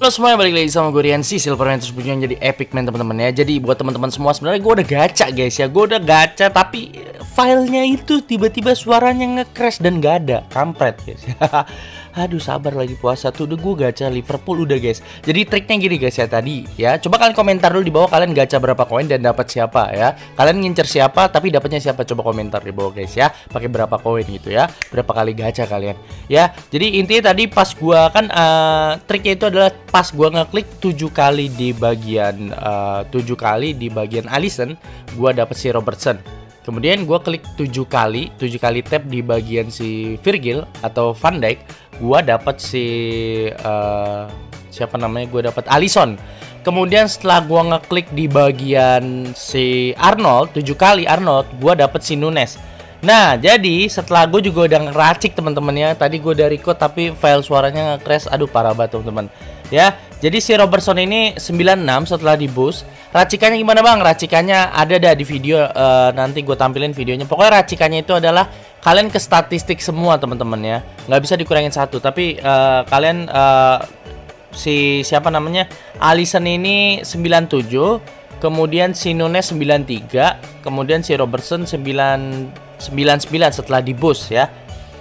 Halo semuanya balik lagi sama gue Rian si Silver Man terus punya jadi epic man teman-teman ya Jadi buat teman-teman semua sebenarnya gue udah gacha guys ya. Gue udah gacha tapi filenya itu tiba-tiba suaranya nge-crash dan gak ada. Kampret guys. Aduh sabar lagi puasa tuh. Udah gue gacha Liverpool udah guys. Jadi triknya gini guys ya tadi ya. Coba kalian komentar dulu di bawah kalian gacha berapa koin dan dapat siapa ya. Kalian ngincer siapa tapi dapatnya siapa? Coba komentar di bawah guys ya. Pakai berapa koin gitu ya. Berapa kali gacha kalian ya. Jadi intinya tadi pas gua kan uh, triknya itu adalah pas gua ngeklik 7 kali di bagian uh, 7 kali di bagian Allison gua dapet si Robertson Kemudian gue klik 7 kali, 7 kali tap di bagian si Virgil atau Van Dijk, gue dapet si uh, siapa namanya? Gue dapet Alisson. Kemudian setelah gue ngeklik di bagian si Arnold, 7 kali Arnold, gue dapet si Nunes. Nah, jadi setelah gue juga udah ngeracik teman-teman ya. Tadi gue udah record tapi file suaranya nge-crash. Aduh, parah banget teman-teman. Ya, jadi si Robertson ini 96 setelah di boost. Racikannya gimana bang? Racikannya ada dah di video uh, nanti gue tampilin videonya. Pokoknya racikannya itu adalah kalian ke statistik semua teman-teman ya. Nggak bisa dikurangin satu. Tapi uh, kalian uh, si siapa namanya Alison ini 97 kemudian si Nunes 93 kemudian si Robertson 9 99 setelah di boost ya.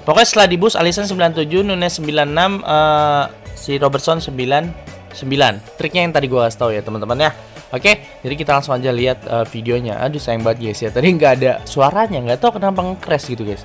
Pokoknya setelah di boost Alisson 97, Nunes 96, uh, si Robertson 99. Triknya yang tadi gua kasih tahu ya, teman-teman ya. Oke, jadi kita langsung aja lihat uh, videonya. Aduh sayang banget guys ya. Tadi nggak ada suaranya, nggak tahu kenapa nge-crash gitu guys.